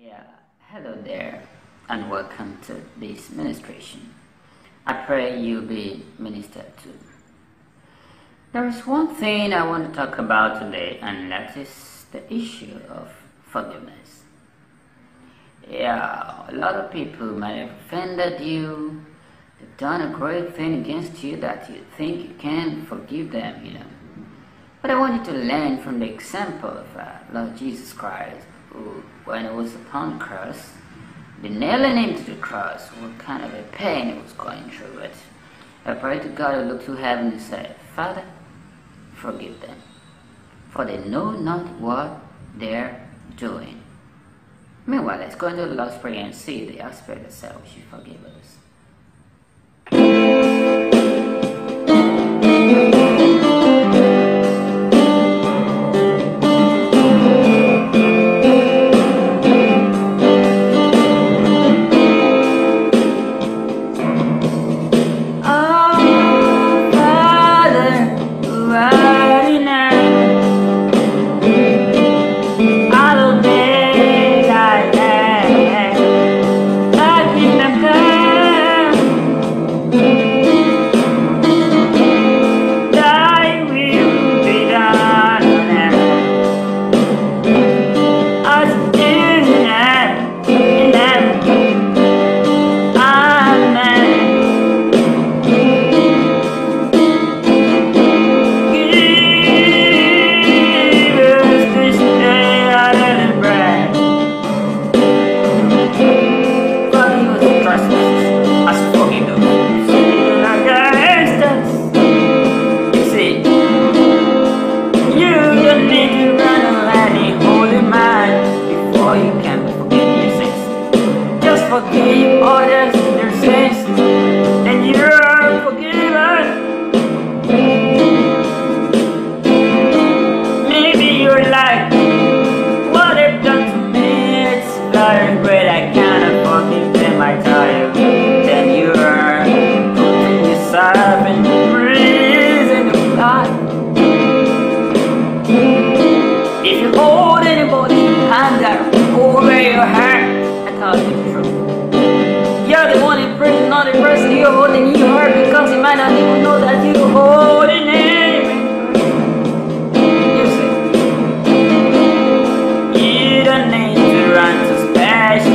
Yeah, hello there, and welcome to this ministration. I pray you'll be ministered to. There is one thing I want to talk about today, and that is the issue of forgiveness. Yeah, a lot of people may have offended you, they've done a great thing against you that you think you can forgive them, you know. But I want you to learn from the example of uh, Lord Jesus Christ, when he was upon the cross, the nailing him to the cross, what kind of a pain he was going through it. I prayed to God who looked to heaven and said, Father, forgive them, for they know not what they're doing. Meanwhile, let's go into the Lord's Prayer and see the aspect itself should forgive us. Forgive others and you're forgiven. Maybe you're like, what they've done to me, it's very great, I you. Then you are putting yourself in prison of God. If you hold anybody anger over your heart, I tell you the truth.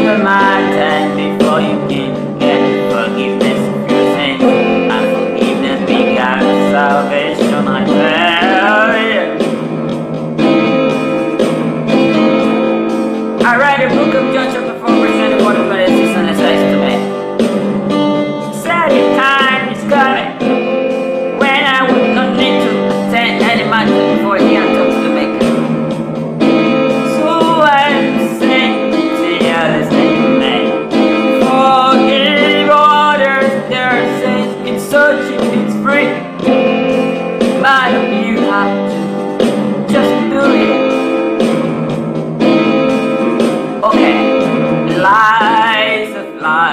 Special mountain before life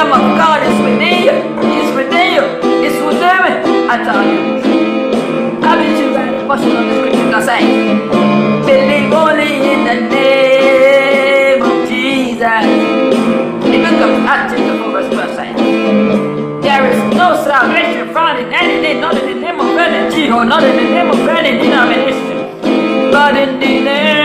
kingdom of God is within you. It's within you. It's within me. I tell you. I bet you right. Portion of the scripture can say, believe only in the name of Jesus. The book of Acts chapter 4 verse 12 says, There is no salvation found in anything, not in the name of any Jew, or not in the name of any denomination, but in the name